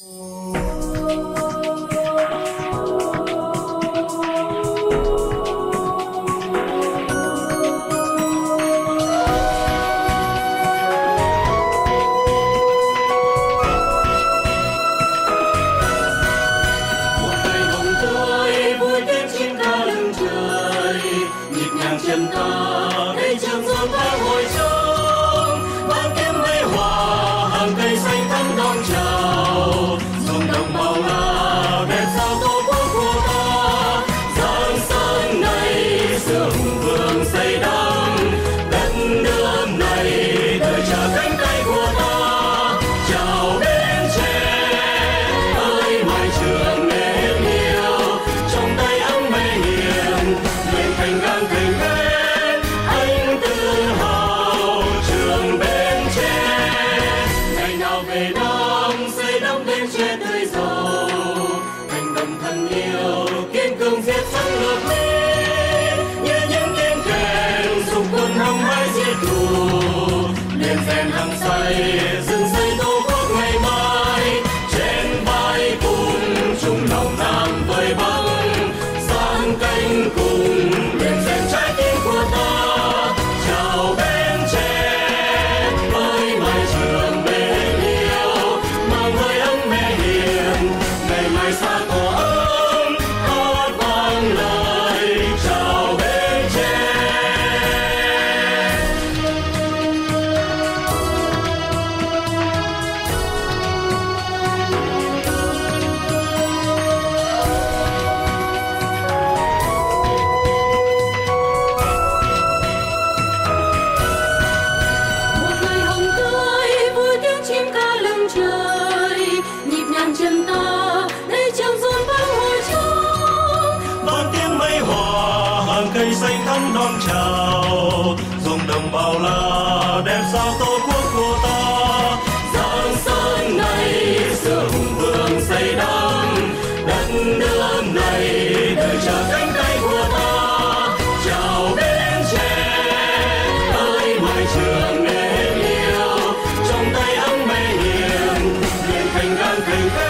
Oh. Virgin chân ta đây chẳng rộn vang hồi trong vang tiếng mây hòa hàng cây xanh thắm đón chào dùng đồng bào la đem sao tổ quốc của ta. Giang sơn này xưa hùng vương xây đắm đất nước này đời chờ cánh tay của ta. Chào bên tre ơi mời trường nền yêu. Trong tay ấm mây hiền liền thành gan thành cây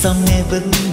some never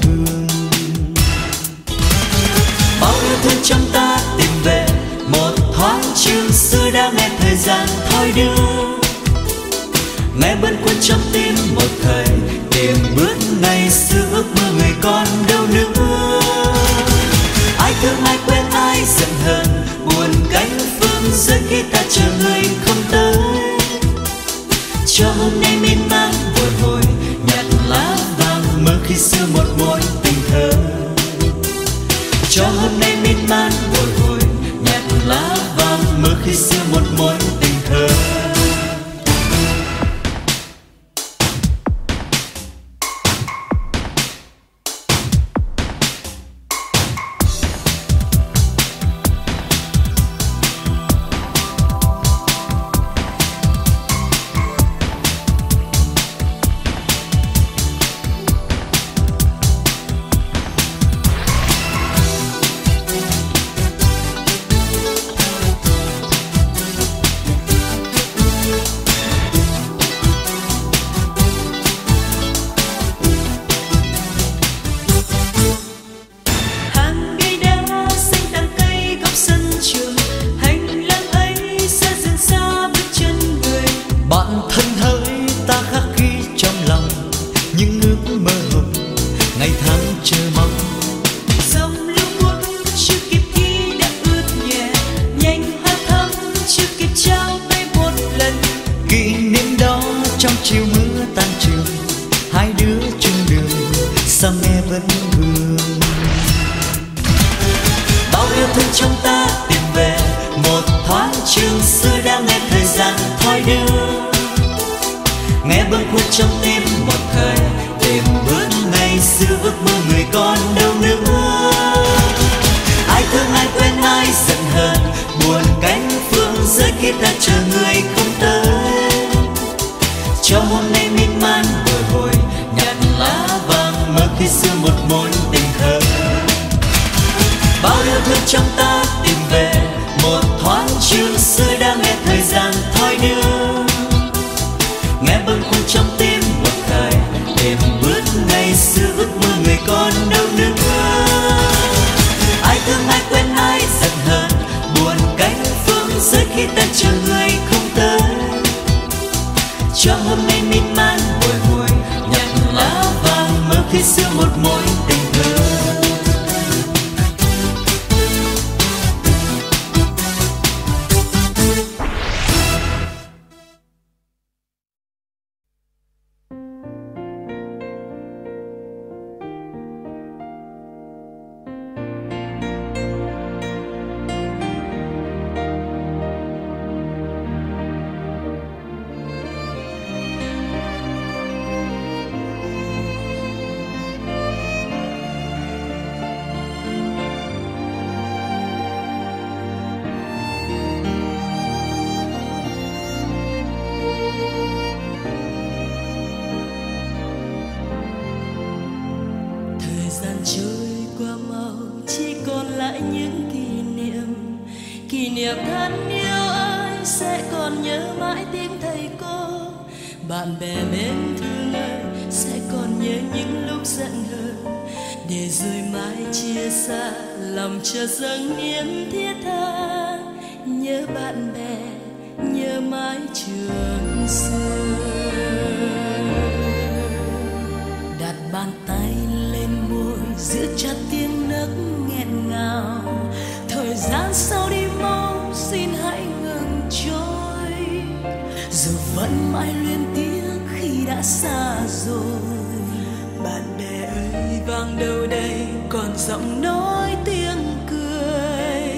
một thời, tìm bước ngày xưa ước mơ người con đâu nữa. Ai thương ai quên ai giận hờn, buồn cánh phương giới khi ta chờ người không one gian trôi qua mau chỉ còn lại những kỷ niệm. Kỷ niệm thân yêu ơi, sẽ còn nhớ mãi tiếng thầy cô. Bạn bè mến thương ơi, sẽ còn nhớ những lúc giận hờn. Để rồi mãi chia xa, lòng chợt dâng niềm thiết tha. Nhớ bạn bè, nhớ mãi trường xưa. Đặt bàn tay lên vội giữ chặt tiếng nấc nghẹn ngào. Thời gian sau đi mau, xin hãy ngừng trôi. Dù vẫn mãi luyến tiếc khi đã xa rồi. Bạn bè ơi vang đâu đây, còn giọng nói tiếng cười.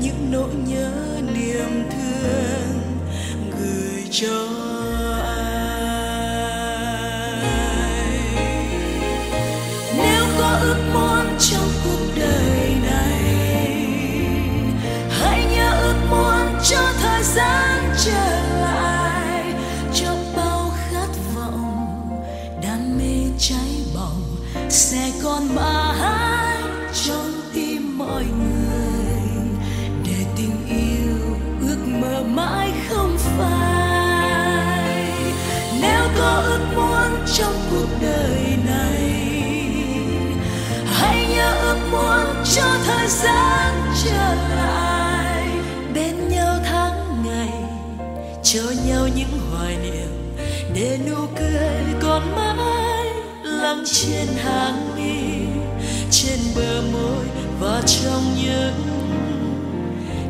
Những nỗi nhớ niềm thương gửi cho sẽ còn mãi trong tim mọi người. Để tình yêu ước mơ mãi không phai. Nếu có ước muốn trong cuộc đời này, hãy nhớ ước muốn cho thời gian trở lại. Bên nhau tháng ngày, cho nhau những hoài niệm, để nụ cười còn mãi lắng trên hàng mi trên bờ môi và trong những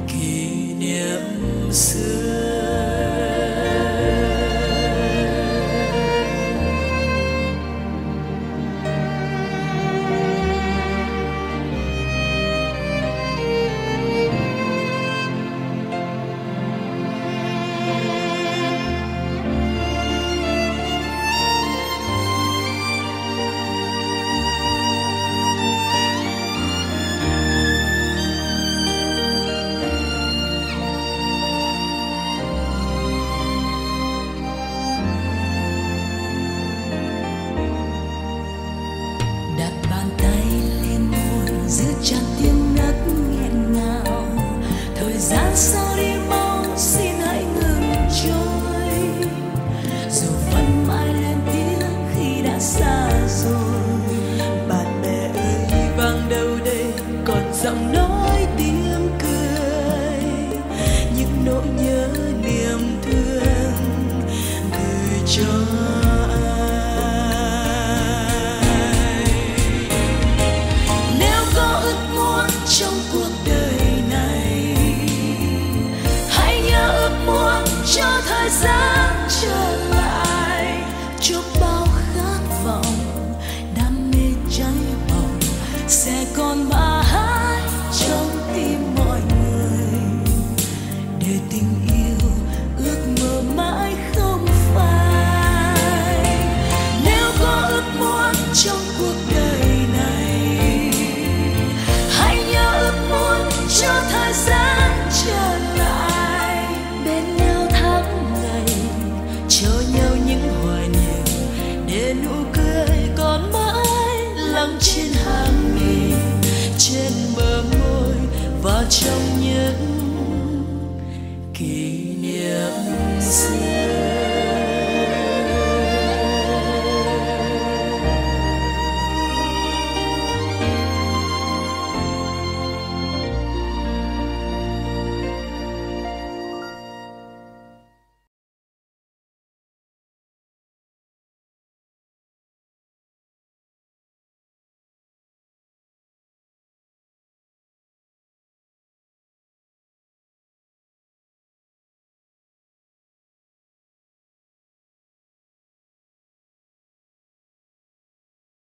kỷ niệm xưa. Môi